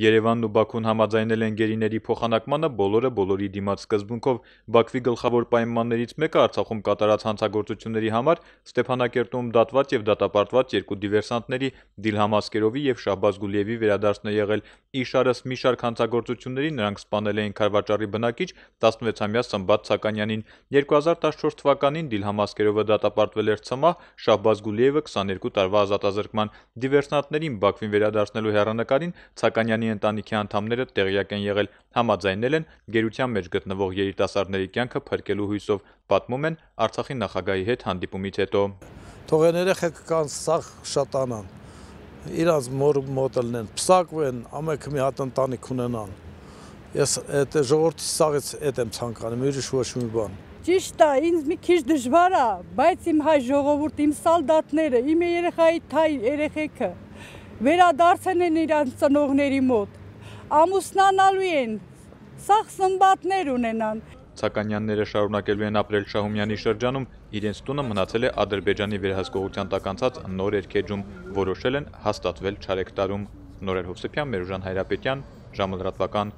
Երևանն ու Բաքուն համաձայնել են գերիների փոխանակմանը բոլորը բոլորի դիմաց սկզբունքով։ Բաքվի գլխավոր պայմաններից մեկը Արցախում կատարած հանցագործությունների համար Ստեփանակերտում դատված եւ դատապարտված երկու դիվերսանտների՝ Դիլհամ Ասկերովի եւ Շահբազ Գուլիևի վերադարձն է եղել։ Իշարս մի շարք հանցագործությունների նրանք սպանել էին Քարվաճառի բնակիչ 16-ամյա Սմբատ Ցականյանին։ 2014 թվականին Դիլհամ Ասկերովը դատապարտվել էր ցմահ, Շահբազ Գուլիևը 22 տարվա ազատազրկման։ Դիվերսանտներին Բաքվին վերադարձնելու հեռանկարին Ցականյանի ընտանիքի անդամները տեղյակ են եղել, համաձայնել են գերության մեջ գտնվող երիտասարդների կյանքը փրկելու հույսով, պատմում են Արցախի նախագահի հետ հանդիպումից հետո։ Թող են երեխեքը կան սաղ շատանան, իրանց մոր մոտ լնեն, պսակվեն, ամեքը մի հատ ընտանիք ունենան։ Ես այդ ժողովրդի սաղից այդ եմ ցանկանում, ուրիշ ոչ մի բան։ Ճիշտ է, ինձ մի քիչ դժվար է, բայց իմ հայ ժողովուրդ, իմ սալդատները, իմ երեխայի թայ երեխեքը վերադարձեն են իրանց ծնողների մոտ ամուսնանալու են, սաղ սմբատներ ունենան։ Ցականյանները շարունակելու են ապրել Շահումյանի շրջանում, իրենց տունը մնացել է Ադրբեջանի վերահսկողության տակ անցած նոր երկեջում, որոշել են հաստատվել Չարեկտարում։ Նորեր Հովսեփյան, Մերուժան Հայրապետյան, ժամը լրատվական